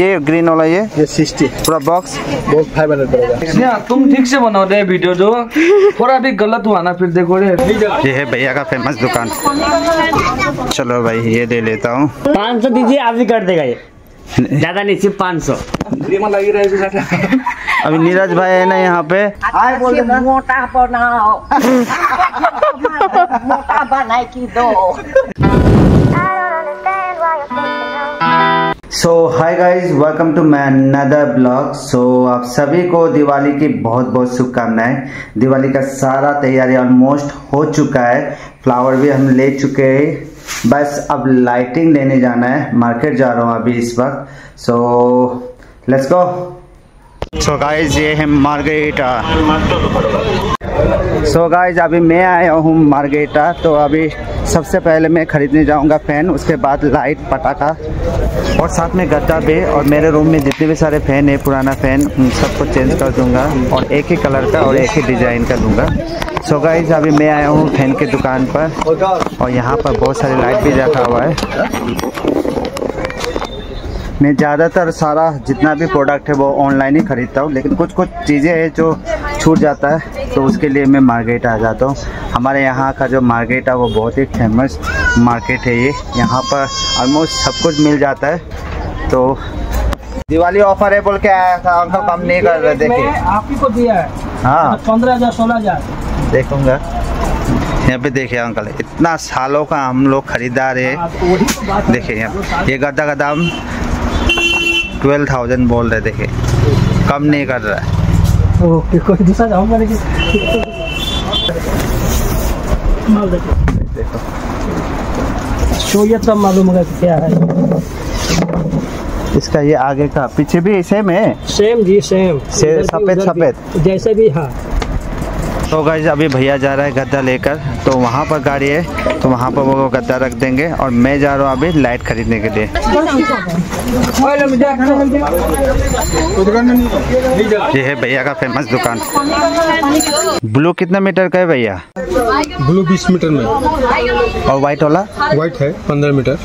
ये ग्रीन वाला ये? ये सिक्सटी पूरा बॉक्स बहुत फाइव हंड्रेड पड़ेगा। तुम ठीक से बनाओ रे वीडियो जो। थोड़ा भी गलत हुआ ना फिर देखो रे। ये है भैया का फ़ेमस दुकान। चलो भाई ये ले लेता हूँ। पाँच सौ दीजिए आप भी कर देगा ये। ज़्यादा नहीं सिर्फ़ पाँच सौ। लगी रहे अभी नीरज भाई है ना यहाँ पे। मोटा बनाओ। मोटा बनाए की दो। So hi guys welcome to my another blog so आप सभी को दिवाली की बहुत बहुत शुभकामनाएँ। दिवाली का सारा तैयारी ऑलमोस्ट हो चुका है। फ्लावर भी हम ले चुके हैं। बस अब लाइटिंग लेने जाना है। मार्केट जा रहा हूँ अभी इस वक्त। So let's go so guys ये है मार्गेटा सो so गाइज़ अभी मैं आया हूँ मार्गेटा तो अभी सबसे पहले मैं खरीदने जाऊँगा फ़ैन, उसके बाद लाइट, पटाखा और साथ में गद्दा भी और मेरे रूम में जितने भी सारे फ़ैन है, पुराना फ़ैन, उन सबको चेंज कर दूँगा और एक ही कलर का और एक ही डिज़ाइन का दूँगा। सो गाइज़ अभी मैं आया हूँ फ़ैन की दुकान पर और यहाँ पर बहुत सारी लाइट भी रखा हुआ है। मैं ज़्यादातर सारा जितना भी प्रोडक्ट है वो ऑनलाइन ही खरीदता हूँ लेकिन कुछ कुछ चीज़ें हैं जो छूट जाता है तो उसके लिए मैं मार्केट आ जाता हूँ। हमारे यहाँ का जो मार्केट है वो बहुत ही फ़ेमस मार्केट है ये। यहाँ पर ऑलमोस्ट सब कुछ मिल जाता है। तो दिवाली ऑफ़र है बोल के आया था अंकल कम नहीं कर रहे देखिए। आप ही को दिया है। हाँ। पंद्रह हज़ार सोलह हज़ार। देखूँगा। यहाँ पे देखिए अंकल इतना सालों का हम लोग खरीदार है। देखिए यहाँ ये गद्दा का दाम ट्वेल्व थाउज़ेंड बोल रहे देखे कम नहीं कर रहा है। ओके कोई दूसरा जाऊँगा लेकिन माल देखो। देखो। शो ये तब मालूम होगा क्या है। इसका ये आगे का पीछे भी सेम है? सेम जी सेम से- सफेद- सफ़ेद। जैसे भी हाँ। तो गाइज़ अभी भैया जा रहा है गद्दा लेकर तो वहाँ पर गाड़ी है तो वहाँ पर वो गद्दा रख देंगे और मैं जा रहा हूँ अभी लाइट खरीदने के लिए। ये है भैया का फ़ेमस दुकान। ब्लू कितना मीटर का है भैया? ब्लू बीस मीटर में। और व्हाइट वाला? व्हाइट है पंद्रह मीटर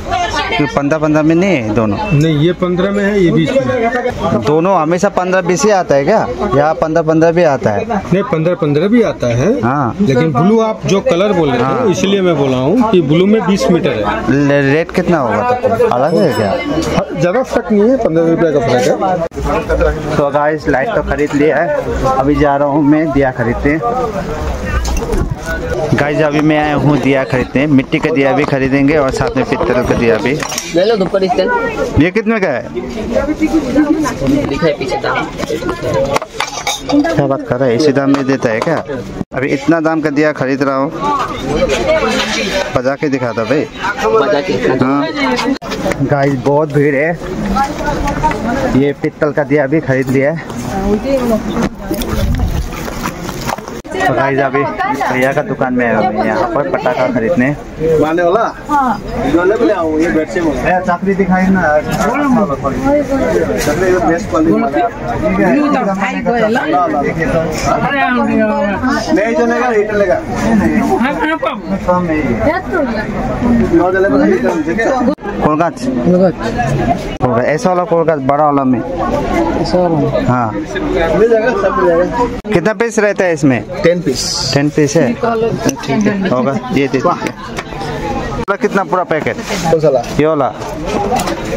पंद्रह पंद्रह में नहीं है दोनों? नहीं ये पंद्रह में है ये बीस में दोनों हमेशा पंद्रह बीस ही आता है क्या? यहाँ पंद्रह पंद्रह भी आता है? नहीं पंद्रह पंद्रह भी आता है हाँ। लेकिन ब्लू आप जो कलर बोल रहे हैं इसलिए मैं बोला हूँ कि ब्लू में बीस मीटर है। रेट कितना होगा? तो अलग है क्या? हाँ, ज़्यादा फ़र्क नहीं है पंद्रह रुपये का फ़र्क है। तो गाइस लाइट तो खरीद लिया है। अभी जा रहा हूँ मैं दिया खरीदते गाइस अभी मैं आया हूँ दिया खरीदते मिट्टी का दिया भी खरीदेंगे और साथ में पित्तल का दिया भी। ले लो ये कितने का है? क्या बात कर रहा है? इसी दाम में देता है क्या? अभी इतना दाम का दिया खरीद रहा हूँ। बजा के दिखा था भाई। हाँ। गाइस बहुत भीड़ है। ये पित्तल का दिया भी खरीद लिया है। तो गाइस अभी भैया का दुकान में है। मैं यहाँ पर पटाखा खरीदने। माने वाला? हाँ। ये चाकरी दिखाई ना नहीं चलेगा नहीं चलेगा नौ चलेगा है कोलगाछ कोलगाछ ऐसा वाला कोलगाछ बड़ा वाला में। हाँ। मिल जाएगा सब मिल जाएगा। कितना पीस रहता है इसमें? टेन पीस टेन पीस है? ठीक है। होगा। ये दे दीजिए। कितना पूरा पैकेट? ये वाला।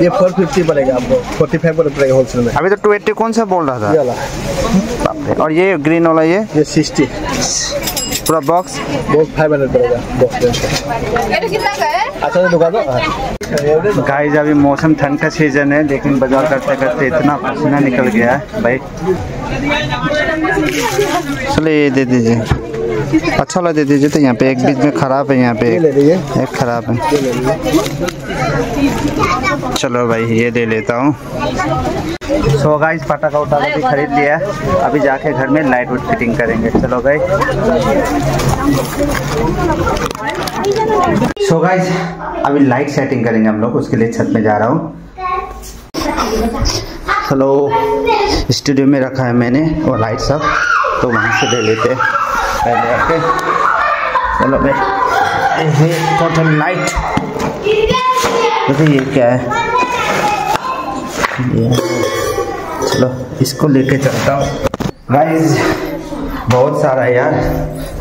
ये फोर फिफ्टी पड़ेगा आपको। फोर्टी फाइव पड़ेगा होलसेल में। अभी तो टू एट्टी कौन सा बोल रहा था? ये वाला। और ये ग्रीन वाला ये? ये सिक्सटी पूरा बॉक्स बॉक्स फाइव हंड्रेड पड़ेगा बॉक्स अच्छा तो दुकान दो। गाइस अभी मौसम ठंड का सीज़न है लेकिन बाज़ार करते करते इतना पसीना निकल गया है भाई। चलिए ये दे दीजिए। अच्छा वाला दे दीजिए तो यहाँ पे एक बीच में खराब है यहाँ पे एक, एक खराब है। चलो भाई ये ले लेता हूँ। सो गाइस पटाखा उटाखा भी खरीद लिया। अभी जाके घर में लाइट वुट फिटिंग करेंगे। चलो गाइस सो गाइस अभी लाइट सेटिंग करेंगे हम लोग उसके लिए छत में जा रहा हूँ। चलो स्टूडियो में रखा है मैंने वो लाइट सब तो वहाँ से ले लेते हैं। पहले चलो भाई टोटल लाइट ये क्या है ये चलो इसको लेके चलता हूँ। गाइस बहुत सारा यार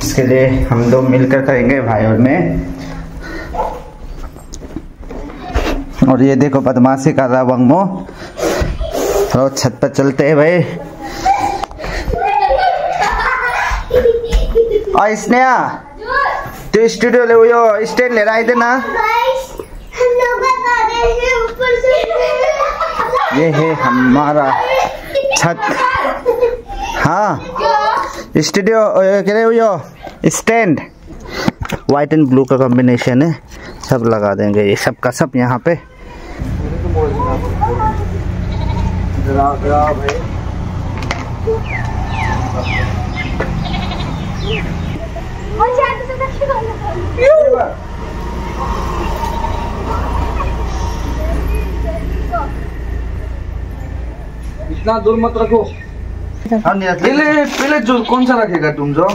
इसके लिए हम दो मिलकर करेंगे भाई और मैं। और ये देखो बदमाशी कर रहा वंगमो। चलो छत पर चलते हैं भाई। और स्नेहा तू स्टूडियो ले यो स्टैंड ले रहा है ना ये है हमारा छत हाँ स्टूडियो कह रहे हो स्टैंड वाइट एंड ब्लू का कॉम्बिनेशन है सब लगा देंगे ये सब का सब यहाँ पे इतना दूर मत रखो। और पहले पहले जो कौन सा रखेगा तुम जो?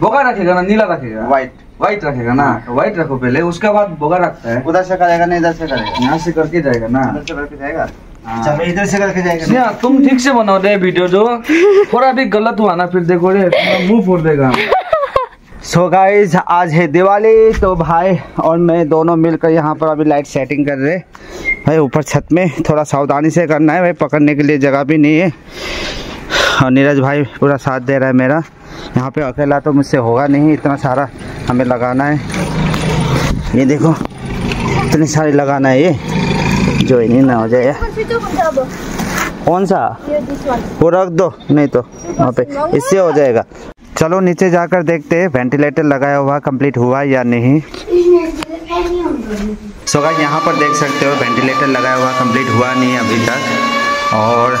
बोगा रखेगा ना नीला रखेगा? वाइट व्हाइट रखेगा ना? व्हाइट रखो पहले उसके बाद बोगा रखता है। उधर से करेगा नहीं इधर से करेगा। यहाँ से करके जाएगा ना? इधर से करके जाएगा? हाँ। चलो इधर से करके जाएगा। तुम ठीक से बनाओ दे वीडियो जो। थोड़ा भी गलत हुआ ना फिर देखो रे मुँह फोड़ देगा। सो so गाइज़ आज है दिवाली तो भाई और मैं दोनों मिलकर यहाँ पर अभी लाइट सेटिंग कर रहे भाई ऊपर छत में थोड़ा सावधानी से करना है भाई पकड़ने के लिए जगह भी नहीं है। और नीरज भाई पूरा साथ दे रहा है मेरा। यहाँ पे अकेला तो मुझसे होगा नहीं इतना सारा हमें लगाना है। ये देखो इतनी सारी लगाना है ये। जो ही ना हो जाए कौन सा? वो रख दो नहीं तो वहाँ पे। इससे हो जाएगा। चलो नीचे जाकर देखते हैं वेंटिलेटर लगाया हुआ कंप्लीट हुआ या नहीं। सो गाइस यहाँ पर देख सकते हो वेंटिलेटर लगाया हुआ कंप्लीट हुआ नहीं अभी तक। और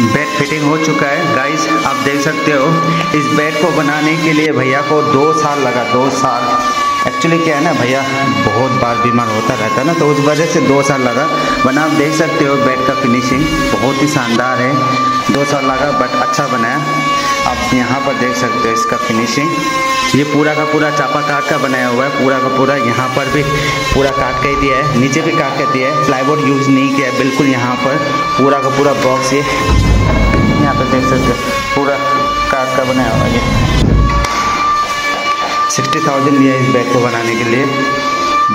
बेड फिटिंग हो चुका है। गाइस आप देख सकते हो इस बेड को बनाने के लिए भैया को दो साल लगा दो साल। एक्चुअली क्या है ना, भैया, बहुत बार बीमार होता रहता है ना तो उस वजह से दो साल लगा। बना, आप देख सकते हो बेड का फिनिशिंग बहुत ही शानदार है। दो साल लगा बट अच्छा बनाया। आप यहाँ पर देख सकते हो इसका फिनिशिंग ये पूरा का पूरा चापा काट का बनाया हुआ है, पूरा का पूरा यहाँ पर भी पूरा काट के ही दिया है, नीचे भी काट के दिया है। प्लाईवुड यूज़ नहीं किया है, बिल्कुल यहाँ पर पूरा का पूरा बॉक्स ये। यहाँ पर देख सकते हो, पूरा काट का बनाया हुआ है ये। सिक्सटी थाउज़ेंड लिया इस बैग को बनाने के लिए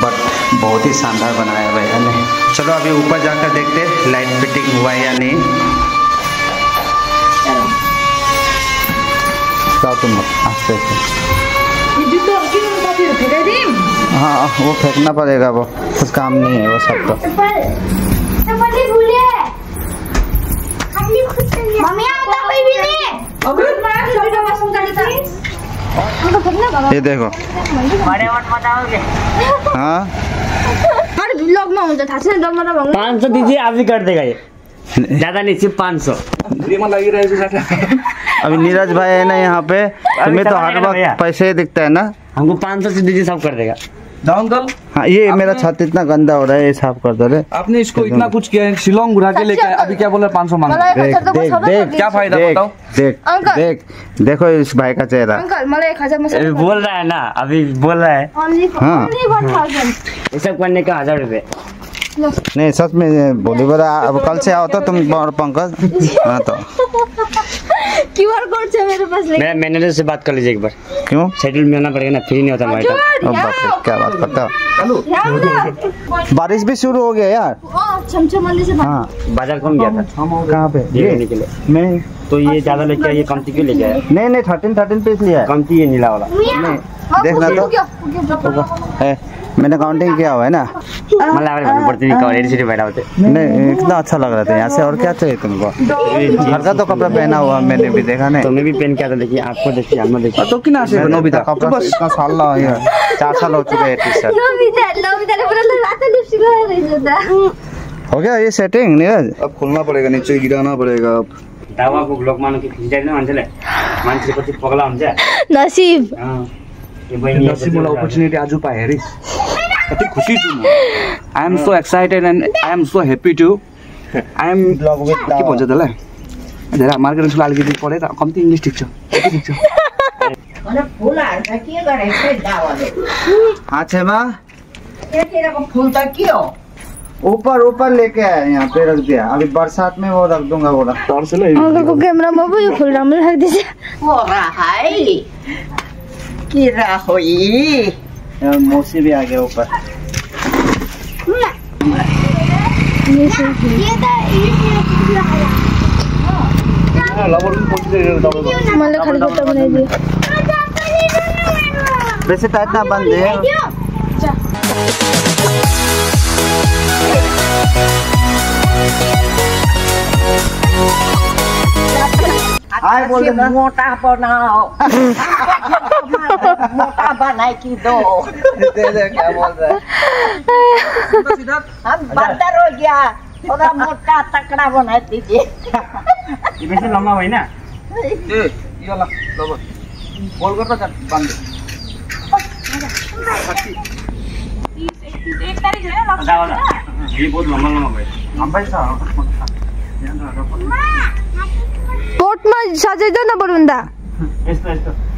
बट बहुत ही शानदार बनाया भैया ने चलो अभी ऊपर जाकर देखते हैं लाइट फिटिंग हुआ है या नहीं। तुम आस्ते से हाँ वो फेंकना पड़ेगा वो कुछ काम नहीं है वो सब तो। मम्मी आप कोई भी नहीं। ये देखो। हाँ? डमरा पाँच सौ दीजिए आप भी कर देगा ये। ज़्यादा नहीं सिर्फ़ पाँच सौ। अभी नीरज भाई है ना यहाँ पे तुम्हें तो हर भैया। वक्त पैसे दिखता है ना। हमको पाँच सौ से दीजिए सब कर देगा। अंकल हाँ ये मेरा छत इतना गंदा हो रहा है ये साफ़ कर दो आपने इसको इतना कुछ किया है शिलोंग घुरा के लेके अभी क्या बोला पाँच सौ मांग। देख देख देख क्या फ़ायदा देख बताओ? देख देख देखो इस भाई का चेहरा। बोल रहा है ना अभी बोल रहा है। हाँ। थाउजन्ड ये सब करने का हज़ार रुपए नहीं सच में भोलि बोला अब कल से आओ तो तुम और पंकज हाँ तो। क्यूआर कोड छ मेरो पास मेरा मैनेजर से बात कर लीजिए एक बार। क्यों? सेटल में होना पड़ेगा ना फ्री नहीं होता हमारे अब बाप रे क्या बात करता हो? बारिश भी शुरू हो गया यार। से हाँ। बाज़ार कौन गया था? कहाँ पे? ये ये? लेने के लिए। मैं? तो ये ज़्यादा लेके आइए कमती क्यों लेके आया? नहीं नहीं थर्टीन थर्टीन पीस लिया है। कमती ये नीला वाला? नहीं देखना तो। है। मैंने काउंटिंग किया हुआ है ना? मतलब नि नहीं कितना अच्छा लग रहा था यहाँ से और क्या चाहिए तुमको? घर का तो कपड़ा पहना हुआ मैंने भी देखा नहीं। तो मैं भी पेन किया था देखिए आपको देखिए हमको देखिए। तो किन आसेको मैंने नोबिता? इतना कपड़ा इतना साल ला ये चार साल हो चुके हैं टी शर्ट नबिता नबिताले पुरा रातो लिपस्टिक लगाएर रहेछ त हो गया ये सेटिंग नीरज? अब खोल्न पड़ेगा नीचे गिराना पड़ेगा अब। दावाको ब्लग मानु कि खिचिँदैन मान्छेले मान्छे कति पगला हुन्छ नसिब। अँ, यो बहिनी नसिब मलाई अपर्च्युनिटी आज पाएँ अरे कति खुसी छु म I am so excited and I am so happy to I am के भन्छ त्यसलाई धेरै मार्केटिङ स्कुल अलिकति पढेँ त कम्ती इङ्ग्लिस ठिक छ कति ठिक छ के हाँ त्यतिरको फुल त के हो ऊपर ऊपर लेके आया यहाँ पे रख दिया अभी बरसात में वो रख दूँगा बोला तौर से ले अङ्कलको क्यामेरामा पो यो फुल राम्रो राखिदिएछ पोरा है किरा होई यहाँ मौसी भी आ गया ऊपर वैसे टाइटना बंद है मोटा बनाओ मोटा बनाए कि दो दे दे क्या बोल रहा है हम बंदर हो गया थोड़ा मोटा तकड़ा बना दीजिए यो बेसी लंबा होइन ए ये वाला लो बोल कर तो बंद हजुर हजुर यो बहुत लंबा लंबा भयो हम भाई साहब पोटमा सजाइदेऊ न बरुन्दा यस्तो यस्तो अनि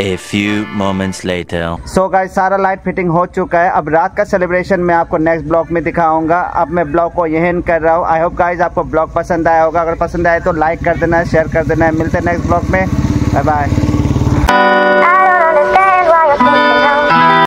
A few moments later. So guys, सारा लाइट फिटिंग हो चुका है। अब रात का सेलिब्रेशन मैं आपको नेक्स्ट ब्लॉग में दिखाऊँगा। अब मैं ब्लॉग को यही कर रहा हूँ। आई होप गाइज़ आपको ब्लॉग पसंद आया होगा। अगर पसंद आए तो लाइक कर देना है शेयर कर देना। है मिलते हैं नेक्स्ट ब्लॉग में। Bye bye